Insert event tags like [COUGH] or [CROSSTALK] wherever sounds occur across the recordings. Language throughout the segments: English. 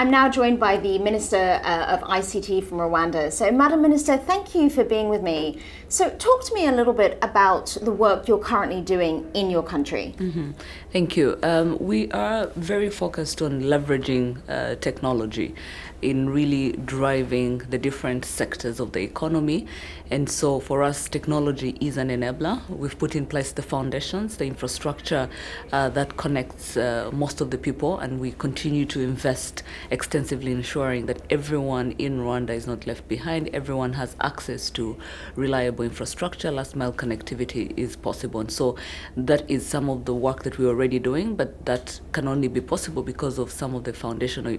I'm now joined by the Minister uh, of ICT from Rwanda. So, Madam Minister, thank you for being with me. So, talk to me a little bit about the work you're currently doing in your country. Mm-hmm. Thank you. Um, we are very focused on leveraging uh, technology in really driving the different sectors of the economy. And so for us, technology is an enabler. We've put in place the foundations, the infrastructure uh, that connects uh, most of the people, and we continue to invest extensively ensuring that everyone in Rwanda is not left behind. Everyone has access to reliable infrastructure. Last mile connectivity is possible. And so that is some of the work that we're already doing, but that can only be possible because of some of the foundational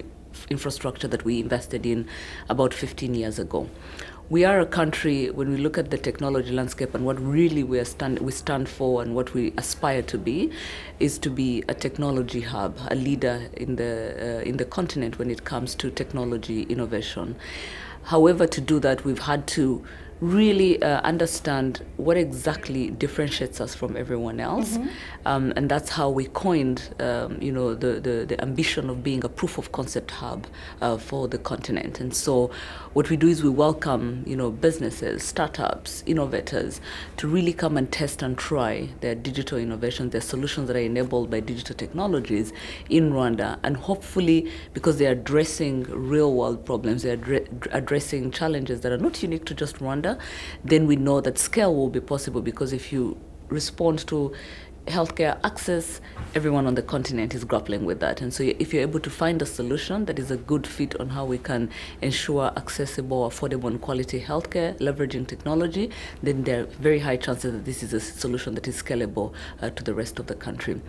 infrastructure that we invested in about 15 years ago. We are a country, when we look at the technology landscape and what really we, stand, we stand for and what we aspire to be, is to be a technology hub, a leader in the, uh, in the continent when it comes to technology innovation. However, to do that, we've had to really uh, understand what exactly differentiates us from everyone else. Mm-hmm. Um, and that's how we coined, um, you know, the, the, the, ambition of being a proof of concept hub uh, for the continent. And so what we do is we welcome, you know, businesses, startups, innovators to really come and test and try their digital innovations, their solutions that are enabled by digital technologies in Rwanda. And hopefully, because they're addressing real world problems, they're addressing challenges that are not unique to just Rwanda then we know that scale will be possible because if you respond to healthcare access, everyone on the continent is grappling with that. And so, if you're able to find a solution that is a good fit on how we can ensure accessible, affordable, and quality healthcare, leveraging technology, then there are very high chances that this is a solution that is scalable uh, to the rest of the country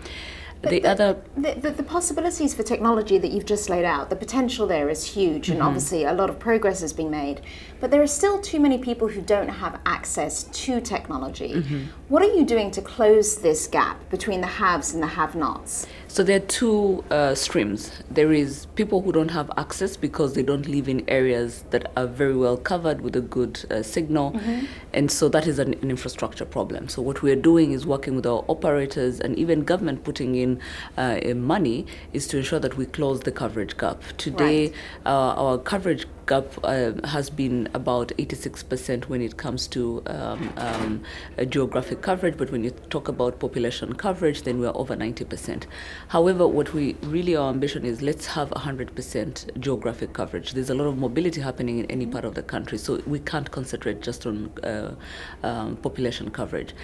the, the, other the, the, the, possibilities for technology that you've just laid out the potential there is huge and obviously a lot of progress is being made. But there are still too many people who don't have access to technology. Mm-hmm. what are you doing to close this gap between the haves and the have-nots so there are two uh, streams there is people who don't have access because they don't live in areas that are very well covered with a good uh, signal mm-hmm. and so that is an, an infrastructure problem so what we're doing is working with our operators and even government putting in uh, money is to ensure that we close the coverage gap. Today, right. uh, our coverage gap uh, has been about 86% when it comes to um, um, geographic coverage, but when you talk about population coverage, then we're over 90%. However, what we really, our ambition is let's have 100% geographic coverage. There's a lot of mobility happening in any part of the country, so we can't concentrate just on uh, um, population coverage.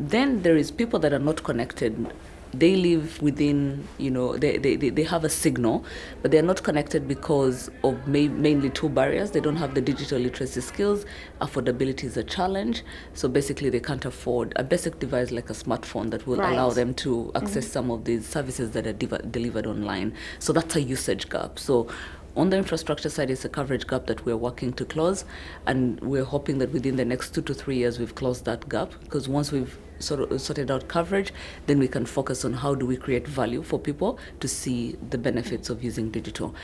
Then there is people that are not connected they live within, you know, they, they, they have a signal, but they're not connected because of ma- mainly two barriers. They don't have the digital literacy skills. Affordability is a challenge. So basically, they can't afford a basic device like a smartphone that will right. allow them to access mm-hmm. some of these services that are delivered online. So that's a usage gap. So on the infrastructure side, it's a coverage gap that we're working to close, and we're hoping that within the next two to three years we've closed that gap. Because once we've sort of sorted out coverage, then we can focus on how do we create value for people to see the benefits of using digital.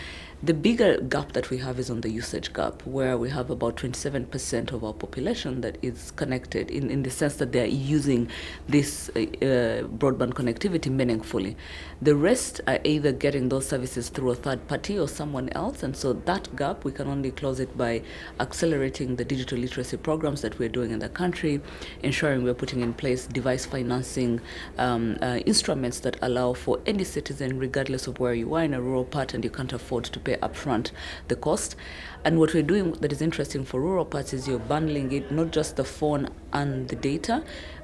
The bigger gap that we have is on the usage gap, where we have about 27% of our population that is connected in, in the sense that they are using this uh, uh, broadband connectivity meaningfully. The rest are either getting those services through a third party or someone else, and so that gap we can only close it by accelerating the digital literacy programs that we're doing in the country, ensuring we're putting in place device financing um, uh, instruments that allow for any citizen, regardless of where you are in a rural part and you can't afford to pay upfront the cost. And what we're doing that is interesting for rural parts is you're bundling it, not just the phone and the data,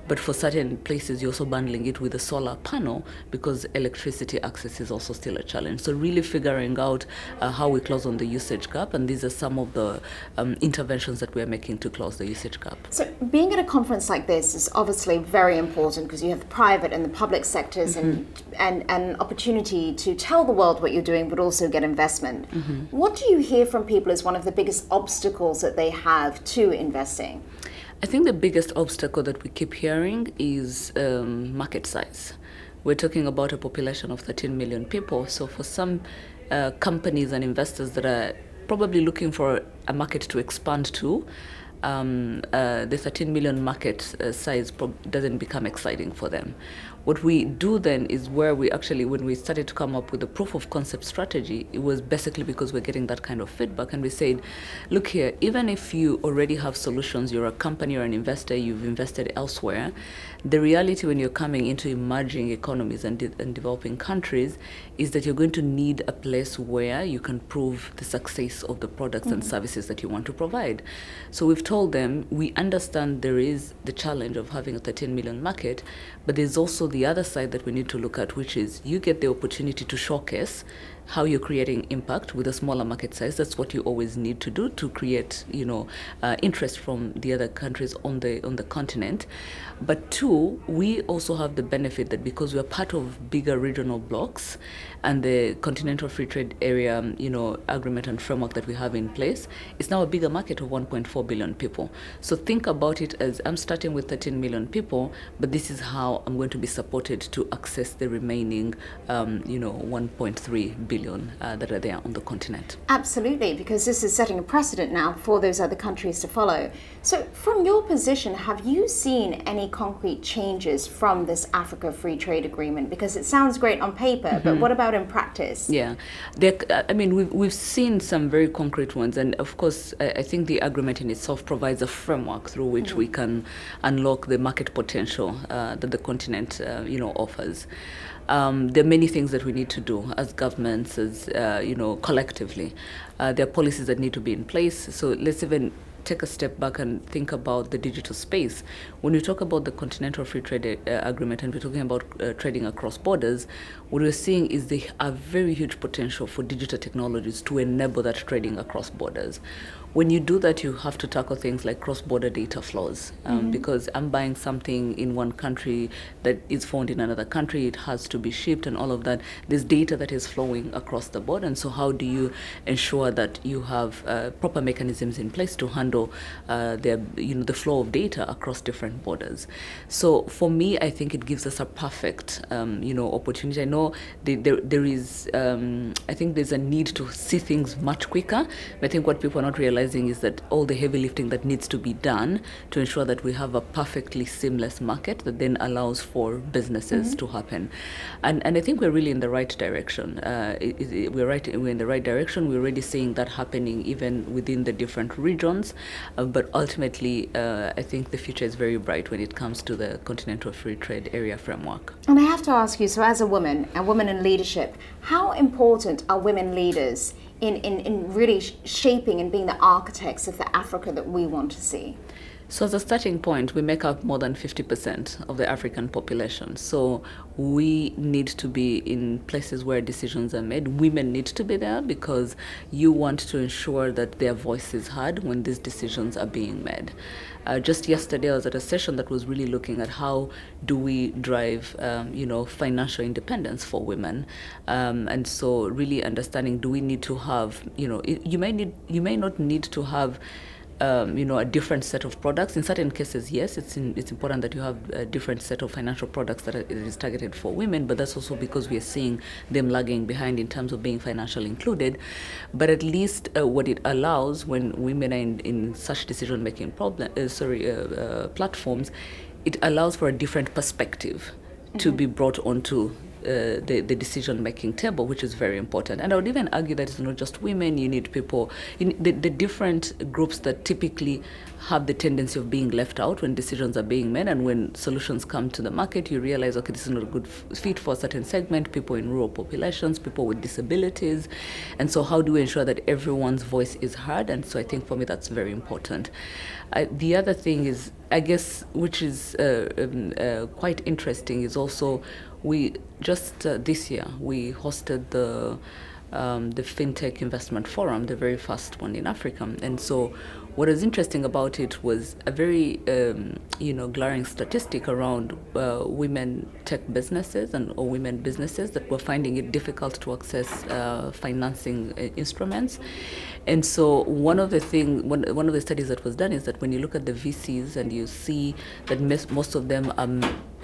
but for certain places, you're also bundling it with a solar panel because electricity access is also still a challenge. So, really figuring out uh, how we close on the usage gap, and these are some of the um, interventions that we're making to close the usage gap. So, being at a conference like this is obviously very important because you have the private and the public sectors mm-hmm. and, and an opportunity to tell the world what you're doing, but also get investment. Mm-hmm. What do you hear from people as one of the biggest obstacles that they have to investing? I think the biggest obstacle that we keep hearing is um, market size. We're talking about a population of 13 million people. So for some uh, companies and investors that are probably looking for a market to expand to, um, uh, the 13 million market uh, size doesn't become exciting for them. What we do then is where we actually, when we started to come up with the proof of concept strategy, it was basically because we're getting that kind of feedback. And we said, look here, even if you already have solutions, you're a company or an investor, you've invested elsewhere, the reality when you're coming into emerging economies and, de- and developing countries is that you're going to need a place where you can prove the success of the products mm-hmm. and services that you want to provide. So we've told them we understand there is the challenge of having a 13 million market, but there's also the other side that we need to look at, which is you get the opportunity to showcase how you're creating impact with a smaller market size. That's what you always need to do to create, you know, uh, interest from the other countries on the on the continent. But two, we also have the benefit that because we are part of bigger regional blocks and the Continental Free Trade Area, you know, agreement and framework that we have in place, it's now a bigger market of 1.4 billion people. So think about it as I'm starting with 13 million people, but this is how I'm going to be supported to access the remaining, um, you know, 1.3 billion uh, that are there on the continent. Absolutely, because this is setting a precedent now for those other countries to follow. So, from your position, have you seen any concrete changes from this Africa Free Trade Agreement? Because it sounds great on paper, mm-hmm. but what about in practice? Yeah, there, I mean, we've, we've seen some very concrete ones, and of course, I, I think the agreement in itself provides a framework through which mm-hmm. we can unlock the market potential uh, that the continent, uh, you know, offers. Um, there are many things that we need to do as governments, as uh, you know, collectively. Uh, there are policies that need to be in place. So let's even take a step back and think about the digital space. When we talk about the Continental Free Trade uh, Agreement and we're talking about uh, trading across borders, what we're seeing is there a very huge potential for digital technologies to enable that trading across borders when you do that, you have to tackle things like cross-border data flows um, mm-hmm. because I'm buying something in one country that is found in another country. It has to be shipped and all of that. There's data that is flowing across the board, and so how do you ensure that you have uh, proper mechanisms in place to handle uh, the you know the flow of data across different borders? So for me, I think it gives us a perfect um, you know opportunity. I know there there is um, I think there's a need to see things much quicker. But I think what people are not realizing realizing is that all the heavy lifting that needs to be done to ensure that we have a perfectly seamless market that then allows for businesses mm-hmm. to happen. And, and I think we're really in the right direction. Uh, it, it, we're, right, we're in the right direction. We're already seeing that happening even within the different regions. Uh, but ultimately, uh, I think the future is very bright when it comes to the Continental Free Trade Area framework. And I have to ask you so, as a woman, a woman in leadership, how important are women leaders in, in, in really shaping and being the architects of the Africa that we want to see? So, as a starting point, we make up more than 50% of the African population. So, we need to be in places where decisions are made. Women need to be there because you want to ensure that their voice is heard when these decisions are being made. Uh, just yesterday, I was at a session that was really looking at how do we drive, um, you know, financial independence for women, um, and so really understanding do we need to have, you know, you may need, you may not need to have um, you know, a different set of products. In certain cases, yes, it's in, it's important that you have a different set of financial products that are, is targeted for women. But that's also because we are seeing them lagging behind in terms of being financially included. But at least uh, what it allows when women are in, in such decision-making problem, uh, sorry, uh, uh platforms, it allows for a different perspective mm-hmm. to be brought onto uh, the, the decision making table, which is very important. And I would even argue that it's not just women, you need people, need the, the different groups that typically have the tendency of being left out when decisions are being made. And when solutions come to the market, you realize, okay, this is not a good fit for a certain segment, people in rural populations, people with disabilities. And so, how do we ensure that everyone's voice is heard? And so, I think for me, that's very important. Uh, the other thing is, I guess, which is uh, um, uh, quite interesting, is also we just uh, this year we hosted the um, the fintech investment forum, the very first one in Africa, and so what was interesting about it was a very um, you know glaring statistic around uh, women tech businesses and or women businesses that were finding it difficult to access uh, financing uh, instruments. And so one of the thing one, one of the studies that was done is that when you look at the VCs and you see that most of them are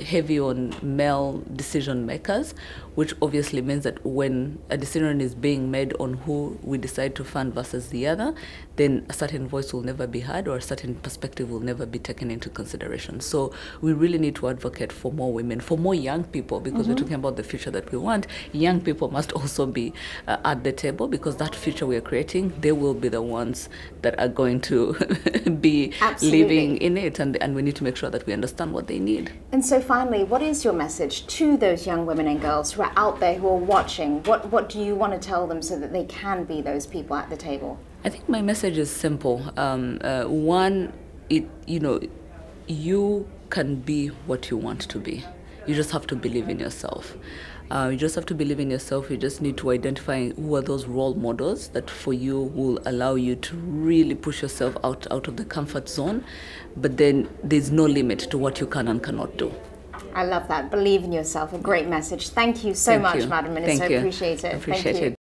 heavy on male decision makers, which obviously means that when a decision is being made on who we decide to fund versus the other, then a certain voice will never be heard or a certain perspective will never be taken into consideration. So we really need to advocate for more women, for more young people, because mm-hmm. we're talking about the future that we want. Young people must also be uh, at the table because that future we are creating, they will be the ones that are going to [LAUGHS] be Absolutely. living in it, and, and we need to make sure that we understand what they need. And so, finally, what is your message to those young women and girls who are out there who are watching? What, what do you want to tell them so that they can be those people at the table? I think my message is simple. Um, uh, one, it you know, you can be what you want to be. You just have to believe in yourself. Uh, you just have to believe in yourself. You just need to identify who are those role models that for you will allow you to really push yourself out, out of the comfort zone. But then there's no limit to what you can and cannot do. I love that. Believe in yourself. A great message. Thank you so Thank much, you. Madam Minister. Appreciate it. Appreciate Thank you. it.